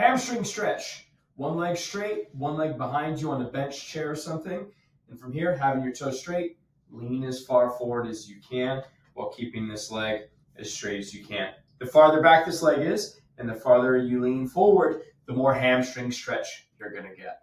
Hamstring stretch. One leg straight, one leg behind you on a bench chair or something. And from here, having your toes straight, lean as far forward as you can while keeping this leg as straight as you can. The farther back this leg is, and the farther you lean forward, the more hamstring stretch you're going to get.